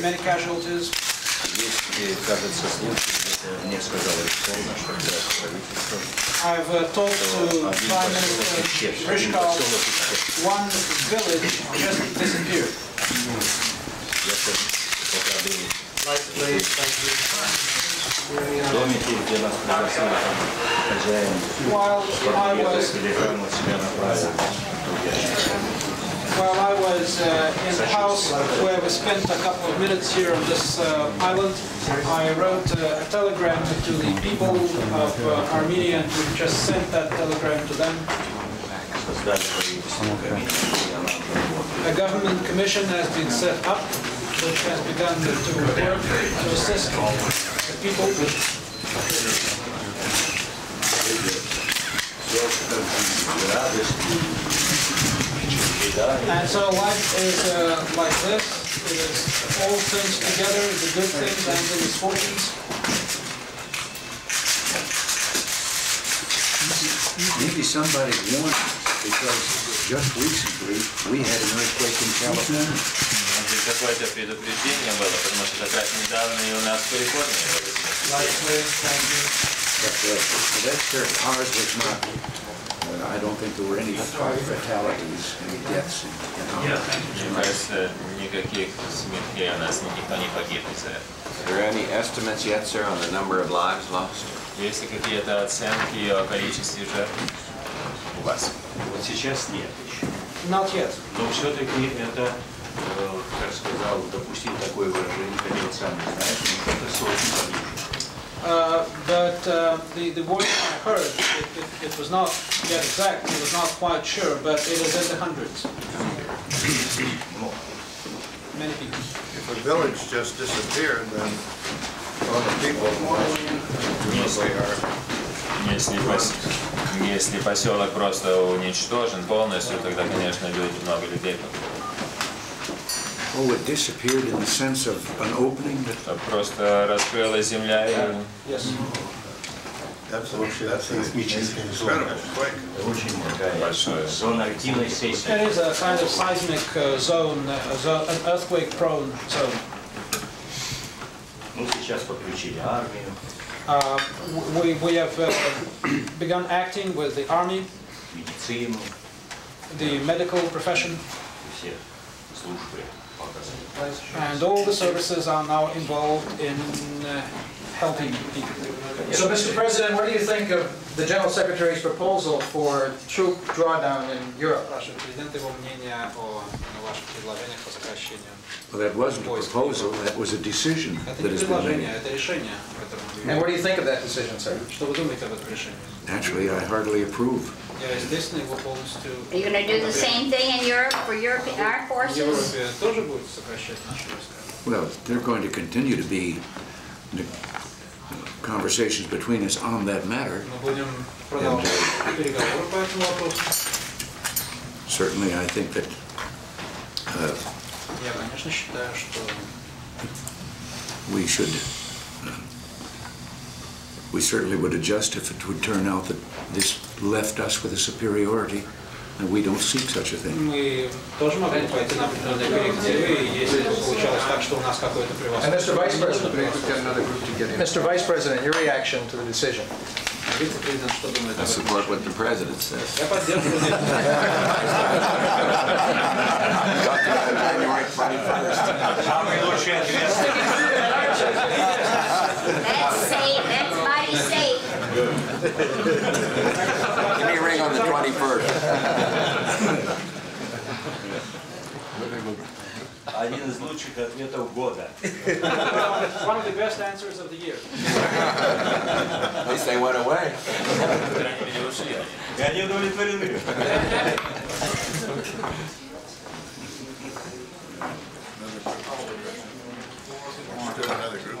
many casualties? I've uh, talked to Prime Minister Ryzhkov. One village just disappeared. Light, please. Thank you. While I was while I was uh, in the house where we spent a couple of minutes here on this uh, island, I wrote uh, a telegram to the people of uh, Armenia and we just sent that telegram to them. A government commission has been set up which has begun to work to assist the people. And so life is uh, like this. It is all things together, the good things and the misfortunes. Maybe somebody warned us, because just recently, we had an earthquake in California. Может быть, какое-то предупреждение было, потому что как раз недавно и у нас в Калифорнии было землетрясение. Life is, thank you. But uh, that church, ours was not, uh, I don't think there were any fatalities, any deaths in in our Мне кажется, никаких смертей у нас никто не погиб из-за этого. Are there any estimates yet, sir, on the number of lives lost? Есть ли какие-то оценки о количестве жертв у вас? Вот сейчас нет еще. Not yet. Но все-таки это, э, как сказал, допустить такое выражение, хотя вот сам не знаешь, но это сотни погибших. Uh, but uh, the, the voice I heard, it, it, it was not yet exact, it was not quite sure, but it is in the hundreds. Many people. If a village just disappeared, then all the people Если, если, пос- если поселок просто уничтожен полностью, тогда, конечно, люди, много людей погибло. Oh, it disappeared in the sense of an opening that Просто раскрылась земля и Yes. That's, that's an incredible quake. Очень такая большое. зона активной сессии. It is a kind of seismic uh, zone, a zo- an earthquake-prone zone. Ну, сейчас подключили армию, Uh, we, we have uh, begun acting with the army, медицину, the medical profession, и все службы показали. and all the services are now involved in uh, helping people. So, Mr. President, what do you think of the General Secretary's proposal for troop drawdown in Europe. Well, that wasn't a proposal, that was a decision that has been made. And what do you think of that decision, sir? Naturally, I heartily approve. Are you going to do the same thing in Europe for Europe, our forces? Well, they're going to continue to be conversations between us on that matter. And, uh, certainly, I think that uh, we should, uh, we certainly would adjust if it would turn out that this left us with a superiority. and we don't seek such a thing. мы тоже могли пойти на определенные коррективы, если бы получалось так, что у нас какое-то And Mr. Vice превосходство. President, Mr. Vice President, your reaction to the decision? Вице-президент, что думает I об этом? support what the president says. Я поддерживаю January 21st. Самый лучший ответ. That's safe, that's mighty safe. funny version. Один из лучших ответов года. One of the best answers of the year. At least they went away. И они удовлетворены. Another group.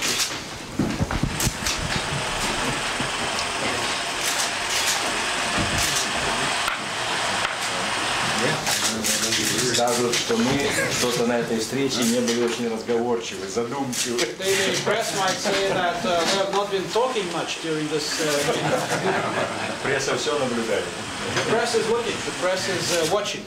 скажут, что мы что-то на этой встрече не были очень разговорчивы, задумчивы. The, the press might say that uh, we have not been talking much during this uh, meeting. Пресса все наблюдает. The press is looking, the press is uh, watching.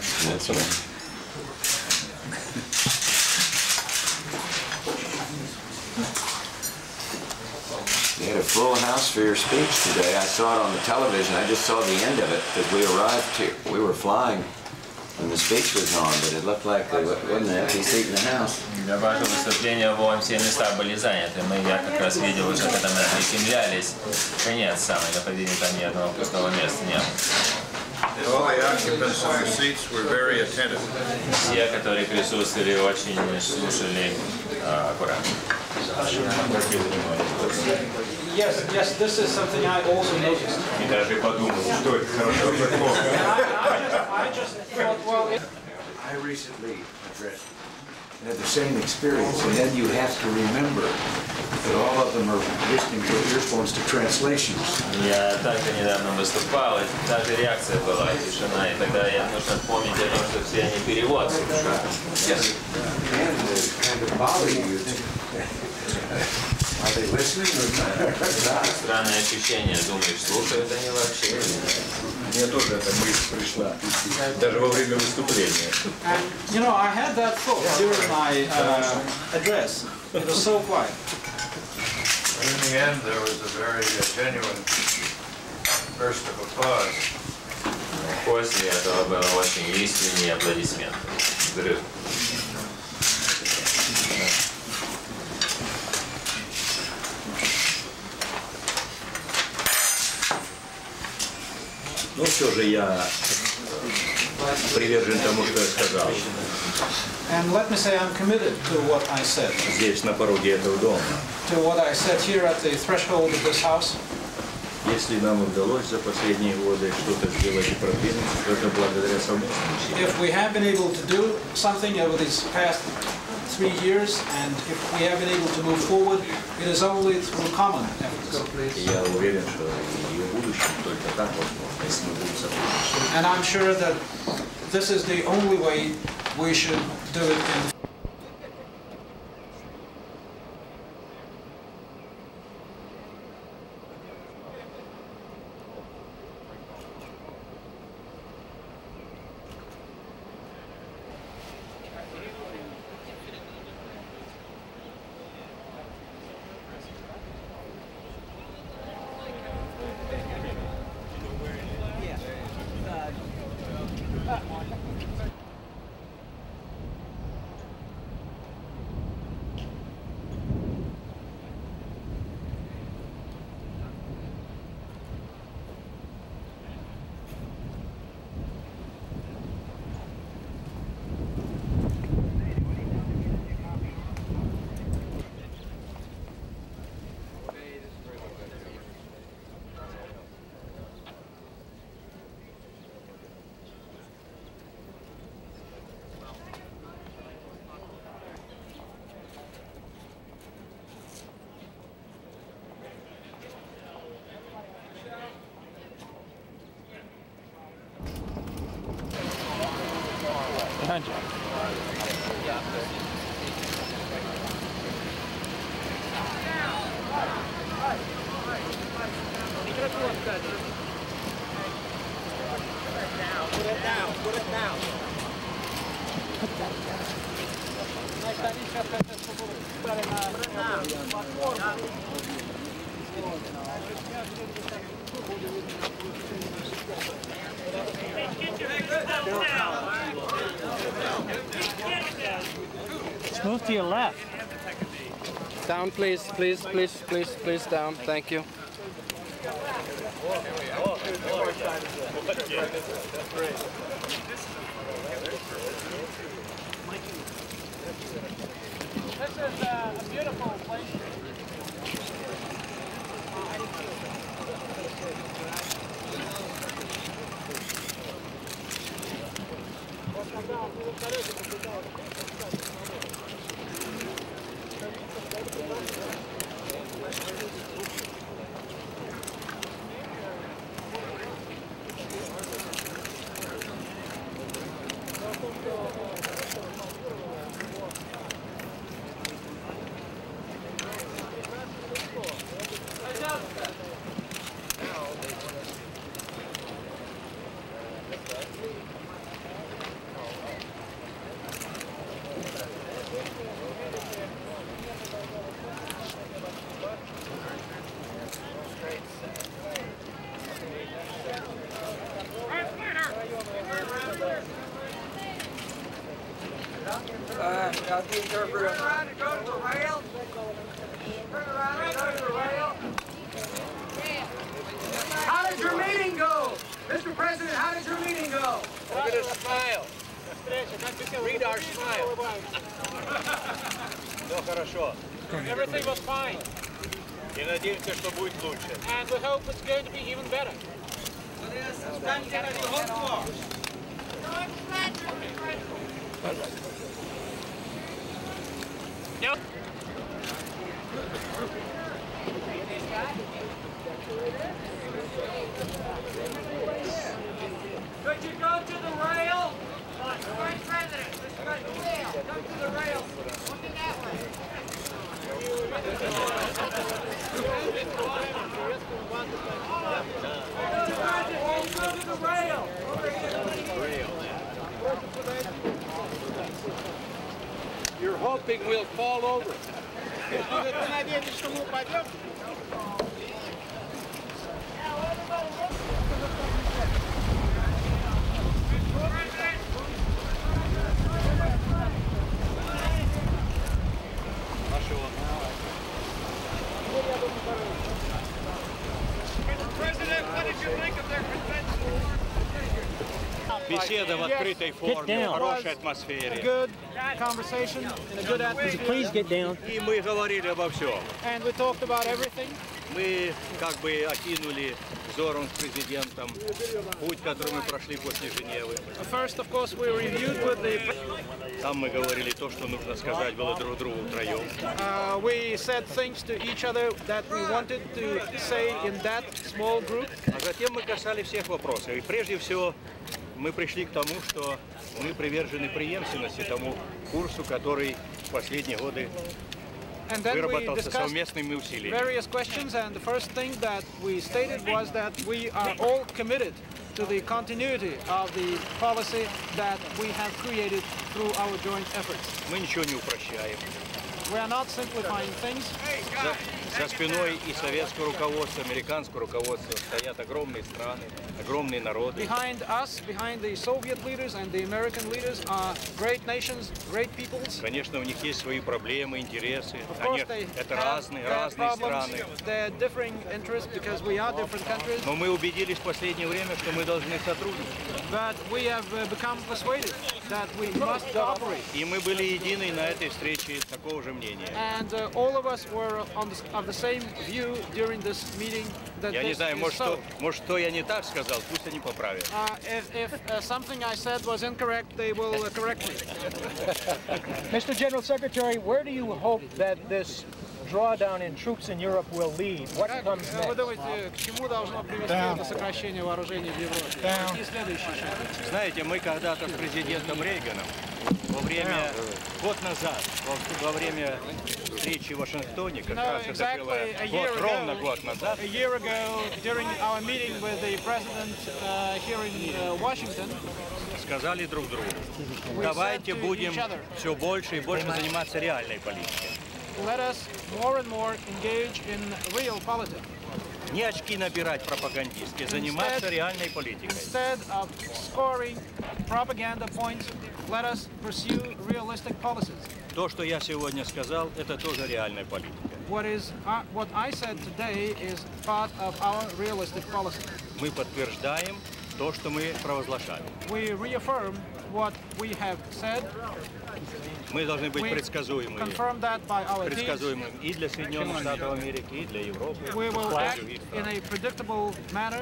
You had a full house for your speech today. I saw it on the television. I just saw the end of it because we arrived here. We were flying when the speech was on, but it looked like there wasn't an empty seat in the house. Для вашего выступления вон все места были заняты. Мы, я как раз видел уже, когда мы приземлялись. Конец самый, на подъеме там ни одного пустого места не было. All the occupants of the seats were very attentive. Все, которые присутствовали, очень слушали а, аккуратно. Yes, yes, this is something I also noticed. И даже подумал, что это хорошо или плохо. I just thought, well, it, I recently addressed, had the same experience, and then you have to remember that all of them are listening to earphones to translations. Я также недавно выступал, и та же реакция была, тишина, и тогда я нужно помнить о том, что все они перевод слушают. And it kind of bother you. Are listening or not? Странное ощущение, думаешь, слушают они вообще? Мне тоже эта мысль пришла. Даже во время выступления. you know, I had that thought during my uh, address. It was so quiet. In the end, there was a very genuine burst of applause. После этого было очень искренние аплодисменты. Взрыв. Ну все же я привержен тому, что я сказал. And let me say I'm committed to what I said, Здесь, на пороге этого дома. to what I said here at the threshold of this house. Если нам удалось за последние годы что-то сделать и продвинуть, то это благодаря совместным усилиям. If we have been able to do something over these past three years, and if we have been able to move forward, it is only through common efforts. И я уверен, что и в будущем только так возможно, если мы будем сотрудничать. And I'm sure that this is the only way we should do it in time, you. Move to your left. Down, please, please, please, please, please, down. Thank you. This is a, a beautiful place. Got the interpreter. Turn around and go to the rail. Turn around and go to the rail. How did your meeting go? Mr. President, how did your meeting go? Look at his smile. Read our smile. Все хорошо. Everything was fine. И надеемся, что будет лучше. And we hope it's going to be even better. Yep. Could you go to the rail? Vice President, Mr. President, come to the rail. Looking that way. Go to the rail. Over here. You're hoping we'll fall over. Беседа в открытой форме, в хорошей атмосфере. Good conversation in a good atmosphere. Please get down. И мы говорили обо всем. And we talked about everything. Мы как бы окинули взором с президентом путь, который мы прошли после Женевы. First, of course, we reviewed with the. Там мы говорили то, что нужно сказать было друг другу втроем. Uh, we said things to each other that we wanted to say in that small group. А затем мы касались всех вопросов. И прежде всего мы пришли к тому, что мы привержены преемственности тому курсу, который в последние годы выработался совместными усилиями. various questions, and the first thing that we stated was that we are all committed to the continuity of the policy that we have created through our joint efforts. Мы ничего не упрощаем. We are not simplifying things. За, спиной и советского руководства, американского руководства стоят огромные страны, огромные народы. Behind us, behind the Soviet leaders and the American leaders are great nations, great peoples. Конечно, у них есть свои проблемы, интересы. Они, это разные, разные страны. their differing interests because we are different countries. Но мы убедились в последнее время, что мы должны сотрудничать. But we have uh, become persuaded that we must cooperate. И мы были едины на этой встрече такого же мнения. And uh, all of us were on the, of the same view during this meeting that Я не this знаю, is может, so. что, может, что я не так сказал, пусть они поправят. Uh, if if uh, something I said was incorrect, they will uh, correct me. Mr. General Secretary, where do you hope that this drawdown in troops in Europe will lead? What comes э, Вы next? думаете, к чему должно привести это сокращение вооружений в Европе? Какие следующие шаги? Знаете, мы когда-то с президентом Рейганом во время, год назад, во, во время встречи в Вашингтоне, как No, раз это exactly было a year год, ровно ago. год назад, A year ago, during our meeting with the president uh, here in uh, Washington, сказали друг другу, давайте будем все больше и больше заниматься реальной политикой. let us more and more engage in real politics. Не очки набирать пропагандистские, заниматься Instead- реальной политикой. Instead of scoring propaganda points, let us pursue realistic policies. То, что я сегодня сказал, это тоже реальная политика. What is uh, what I said today is part of our realistic policy. Мы подтверждаем то, что мы провозглашали. We reaffirm what we have said. Мы должны быть предсказуемыми. Предсказуемыми и для Соединенных Штатов Америки, и для Европы, We и will для act других in a predictable manner,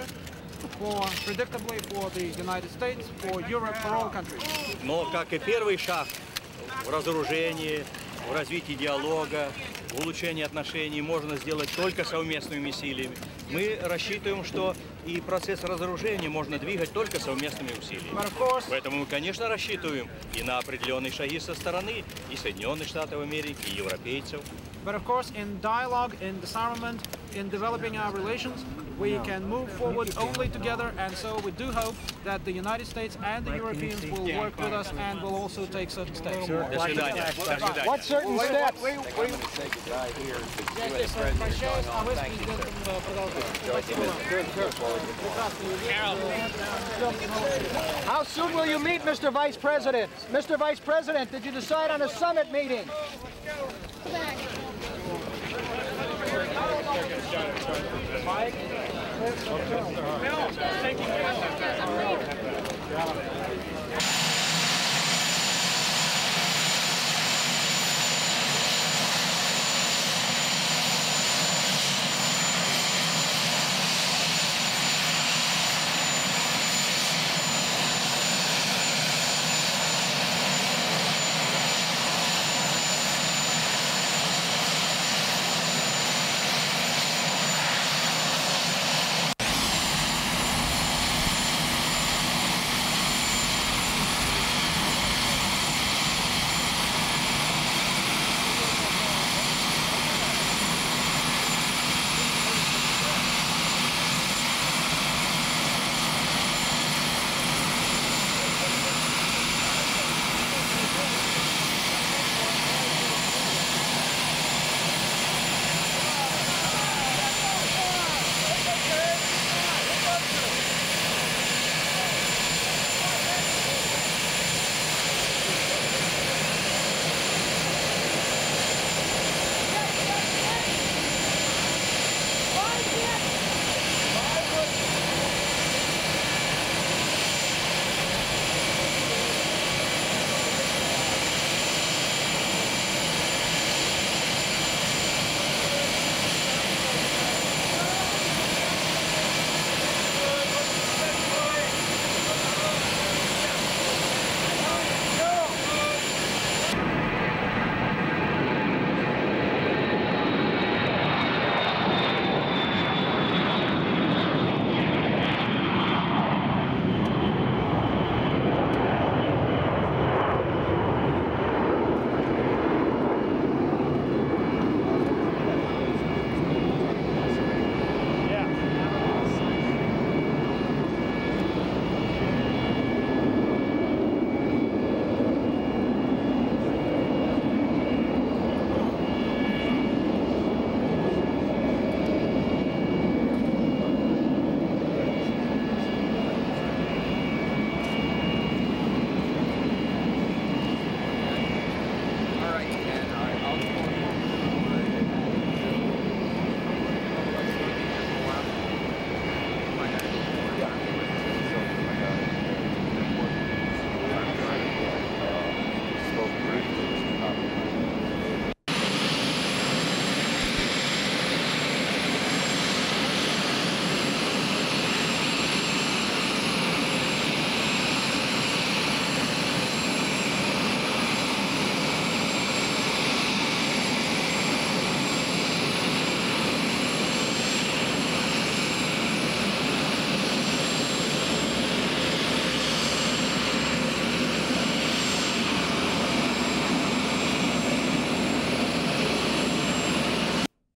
for predictably for the United States, for Europe, for all countries. Но как и первый шаг в разоружении, в развитии диалога, в улучшении отношений можно сделать только совместными усилиями. Мы рассчитываем, что и процесс разоружения можно двигать только совместными усилиями. Поэтому мы, конечно, рассчитываем и на определенные шаги со стороны и Соединенных Штатов Америки, и европейцев. but of course, in dialogue, in disarmament, in developing our relations, We can move forward only together, and so we do hope that the United States and the Europeans will work with us and will also take certain steps. What certain steps? We, we, we. Say goodbye. How soon will you meet, Mr. Vice President? Mr. Vice President, did you decide on a summit meeting? Bill, thank you.